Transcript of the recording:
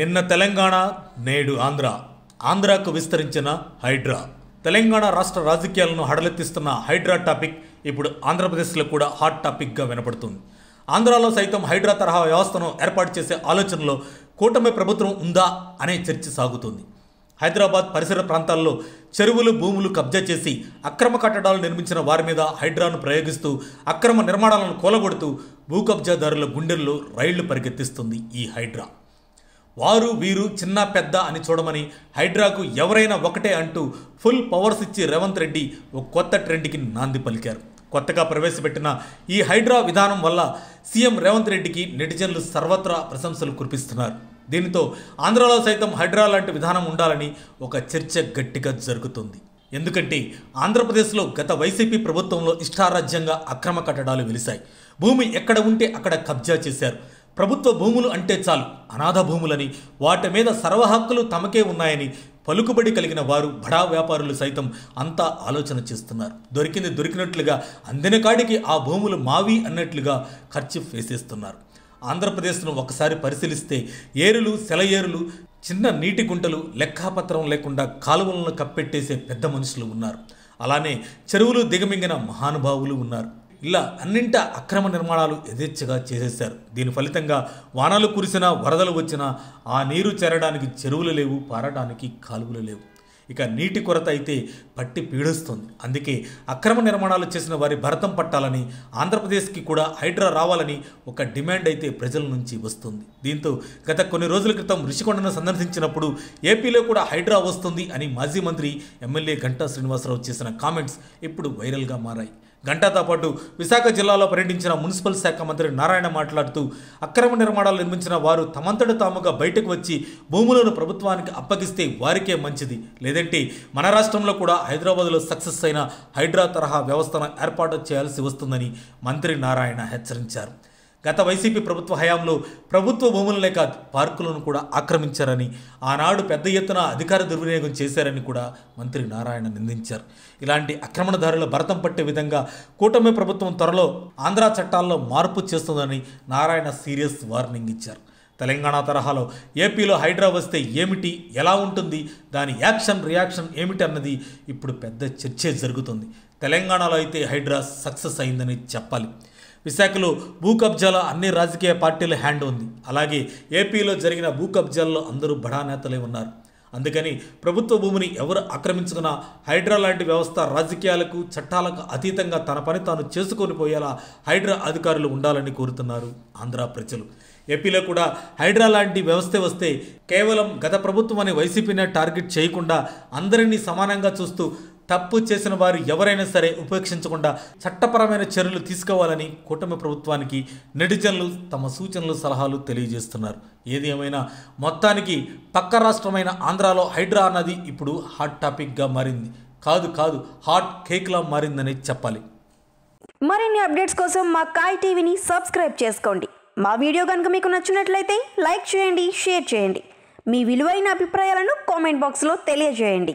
నిన్న తెలంగాణ నేడు ఆంధ్ర. ఆంధ్రాకు విస్తరించిన హైడ్రా. తెలంగాణ రాష్ట్ర రాజకీయాలను హడలెత్తిస్తున్న హైడ్రా టాపిక్ ఇప్పుడు ఆంధ్రప్రదేశ్లో కూడా హాట్ టాపిక్గా వినపడుతుంది. ఆంధ్రాలో సైతం హైడ్రా తరహా వ్యవస్థను ఏర్పాటు చేసే ఆలోచనలో కూటమి ప్రభుత్వం ఉందా అనే చర్చ సాగుతుంది. హైదరాబాద్ పరిసర ప్రాంతాల్లో చెరువులు భూములు కబ్జా చేసి అక్రమ కట్టడాలు నిర్మించిన వారి మీద హైడ్రాను ప్రయోగిస్తూ అక్రమ నిర్మాణాలను కూలగొడుతూ భూ కబ్జాదారుల గుండెల్లో రైళ్ళు పరిగెత్తిస్తుంది ఈ హైడ్రా. వారు వీరు చిన్న పెద్ద అని చూడమని హైడ్రాకు ఎవరైనా ఒకటే అంటూ ఫుల్ పవర్స్ ఇచ్చి రేవంత్ రెడ్డి ఒక కొత్త ట్రెండ్కి నాంది పలికారు. కొత్తగా ప్రవేశపెట్టిన ఈ హైడ్రా విధానం వల్ల సీఎం రేవంత్ రెడ్డికి నెటిజన్లు సర్వత్రా ప్రశంసలు కురిపిస్తున్నారు. దీనితో ఆంధ్రాలో సైతం హైడ్రా లాంటి విధానం ఉండాలని ఒక చర్చ గట్టిగా జరుగుతుంది. ఎందుకంటే ఆంధ్రప్రదేశ్లో గత వైసీపీ ప్రభుత్వంలో ఇష్టారాజ్యంగా అక్రమ కట్టడాలు వెలిశాయి. భూమి ఎక్కడ ఉంటే అక్కడ కబ్జా చేశారు. ప్రభుత్వ భూములు అంటే చాలు అనాథ భూములని. వాటి మీద సర్వహక్కులు తమకే ఉన్నాయని పలుకుబడి కలిగిన వారు బడా వ్యాపారులు సైతం అంతా ఆలోచన చేస్తున్నారు. దొరికింది దొరికినట్లుగా అందిన కాడికి ఆ భూములు మావి అన్నట్లుగా ఖర్చు వేసేస్తున్నారు. ఆంధ్రప్రదేశ్ను ఒకసారి పరిశీలిస్తే ఏరులు సెలయేరులు చిన్న నీటి గుంటలు లెక్కాపత్రం లేకుండా కాలువలను కప్పెట్టేసే పెద్ద మనుషులు ఉన్నారు. అలానే చెరువులు దిగమింగిన మహానుభావులు ఉన్నారు. ఇలా అన్నింట అక్రమ నిర్మాణాలు యథేచ్ఛగా చేసేశారు. దీని ఫలితంగా వానలు కురిసినా వరదలు వచ్చినా ఆ నీరు చేరడానికి చెరువులు లేవు పారడానికి కాలువలు లేవు. ఇక నీటి కొరత అయితే పట్టి పీడిస్తుంది. అందుకే అక్రమ నిర్మాణాలు చేసిన వారి భరతం పట్టాలని ఆంధ్రప్రదేశ్కి కూడా హైడ్రా రావాలని ఒక డిమాండ్ అయితే ప్రజల నుంచి వస్తుంది. దీంతో గత కొన్ని రోజుల క్రితం రిషికొండను సందర్శించినప్పుడు ఏపీలో కూడా హైడ్రా వస్తుంది అని మాజీ మంత్రి ఎమ్మెల్యే గంటా శ్రీనివాసరావు చేసిన కామెంట్స్ ఇప్పుడు వైరల్గా మారాయి. గంటాతో పాటు విశాఖ జిల్లాలో పర్యటించిన మున్సిపల్ శాఖ మంత్రి నారాయణ మాట్లాడుతూ అక్రమ నిర్మాణాలు నిర్మించిన వారు తమంతట తాముగా బయటకు వచ్చి భూములను ప్రభుత్వానికి అప్పగిస్తే వారికే మంచిది. లేదంటే మన రాష్ట్రంలో కూడా హైదరాబాద్లో సక్సెస్ అయిన హైడ్రా తరహా వ్యవస్థను ఏర్పాటు చేయాల్సి వస్తుందని మంత్రి నారాయణ హెచ్చరించారు. గత వైసీపీ ప్రభుత్వ హయాంలో ప్రభుత్వ భూములనే కాదు పార్కులను కూడా ఆక్రమించారని ఆనాడు పెద్ద ఎత్తున అధికార దుర్వినియోగం చేశారని కూడా మంత్రి నారాయణ నిందించారు. ఇలాంటి ఆక్రమణదారుల భరతం పట్టే విధంగా కూటమి ప్రభుత్వం త్వరలో ఆంధ్రా చట్టాల్లో మార్పు చేస్తుందని నారాయణ సీరియస్ వార్నింగ్ ఇచ్చారు. తెలంగాణ తరహాలో ఏపీలో హైడ్రా వస్తే ఏమిటి ఎలా ఉంటుంది దాని యాక్షన్ రియాక్షన్ ఏమిటి అన్నది ఇప్పుడు పెద్ద చర్చే జరుగుతుంది. తెలంగాణలో అయితే హైడ్రా సక్సెస్ అయిందని చెప్పాలి. విశాఖలో భూ కబ్జాలో అన్ని రాజకీయ పార్టీల హ్యాండ్ ఉంది. అలాగే ఏపీలో జరిగిన భూ కబ్జాల్లో అందరూ బడా నేతలే ఉన్నారు. అందుకని ప్రభుత్వ భూమిని ఎవరు ఆక్రమించుకున్నా హైడ్రా లాంటి వ్యవస్థ రాజకీయాలకు చట్టాలకు అతీతంగా తన పని తాను చేసుకొని పోయేలా హైడ్రా అధికారులు ఉండాలని కోరుతున్నారు ఆంధ్ర ప్రజలు. ఏపీలో కూడా హైడ్రా లాంటి వ్యవస్థ వస్తే కేవలం గత ప్రభుత్వం అనే వైసీపీనే టార్గెట్ చేయకుండా అందరినీ సమానంగా చూస్తూ తప్పు చేసిన వారు ఎవరైనా సరే ఉపేక్షించకుండా చట్టపరమైన చర్యలు తీసుకోవాలని కూటమి ప్రభుత్వానికి నెటిజన్లు తమ సూచనలు సలహాలు తెలియజేస్తున్నారు. ఏది ఏమైనా మొత్తానికి పక్క రాష్ట్రమైన ఆంధ్రాలో హైడ్రా అన్నది ఇప్పుడు హాట్ టాపిక్గా మారింది. కాదు కాదు హాట్ కేక్లా మారిందని చెప్పాలి. మరిన్ని అప్డేట్స్ కోసం మా కాయ్ టీవీని సబ్స్క్రైబ్ చేసుకోండి. మా వీడియో కనుక మీకు నచ్చినట్లయితే లైక్ చేయండి షేర్ చేయండి. మీ విలువైన అభిప్రాయాలను కామెంట్ బాక్స్లో తెలియజేయండి.